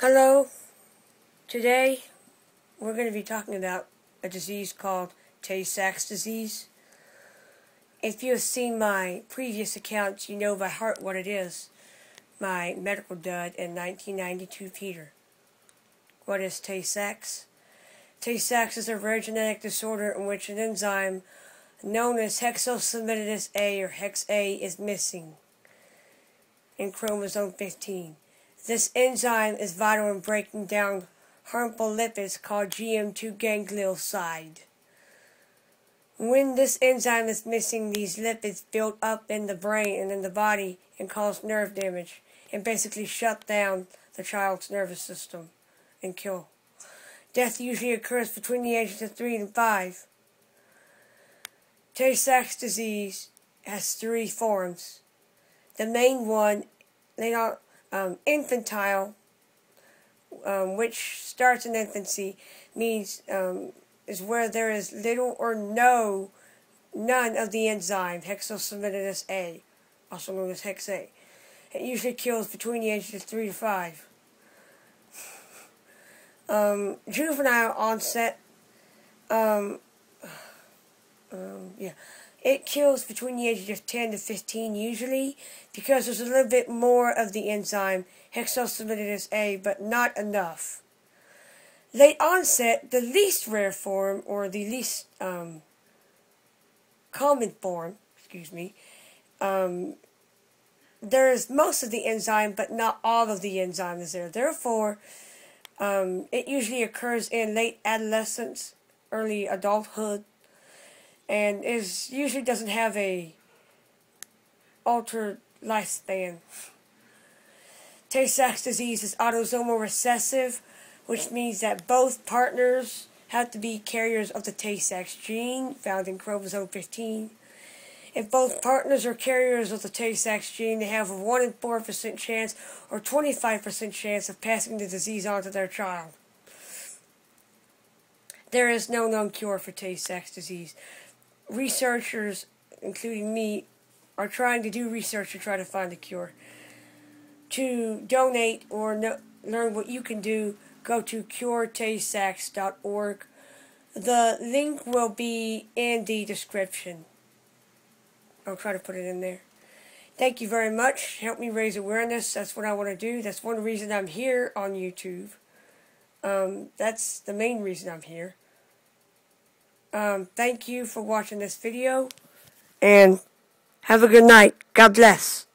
Hello. Today we're going to be talking about a disease called Tay-Sachs disease. If you have seen my previous accounts, you know by heart what it is. My medical dud in 1992 Peter. What is Tay-Sachs? Tay-Sachs is a rare genetic disorder in which an enzyme known as hexosaminidase A or Hex A is missing in chromosome 15. This enzyme is vital in breaking down harmful lipids called GM2 ganglioside. When this enzyme is missing, these lipids build up in the brain and in the body and cause nerve damage and basically shut down the child's nervous system and kill. Death usually occurs between the ages of 3 and 5. Tay-Sachs disease has three forms. The main one, they are um, infantile, um, which starts in infancy, means um, is where there is little or no, none of the enzyme hexosaminidase A, also known as Hex A. It usually kills between the ages of 3 to 5. Um, juvenile onset, um, um, yeah, it kills between the ages of 10 to 15 usually because there's a little bit more of the enzyme hexosaminidase A, but not enough. Late onset, the least rare form, or the least um, common form, excuse me, um, there is most of the enzyme, but not all of the enzyme is there. Therefore, um, it usually occurs in late adolescence, early adulthood, and is usually doesn't have a altered lifespan. Tay-Sachs disease is autosomal recessive, which means that both partners have to be carriers of the Tay-Sachs gene found in chromosome 15. If both partners are carriers of the Tay-Sachs gene, they have a 1 in 4% chance or 25% chance of passing the disease on to their child. There is no known cure for Tay-Sachs disease researchers, including me, are trying to do research to try to find a cure. To donate or no, learn what you can do, go to curetaysax.org. The link will be in the description. I'll try to put it in there. Thank you very much. Help me raise awareness. That's what I want to do. That's one reason I'm here on YouTube. Um, that's the main reason I'm here. Um, thank you for watching this video. And have a good night. God bless.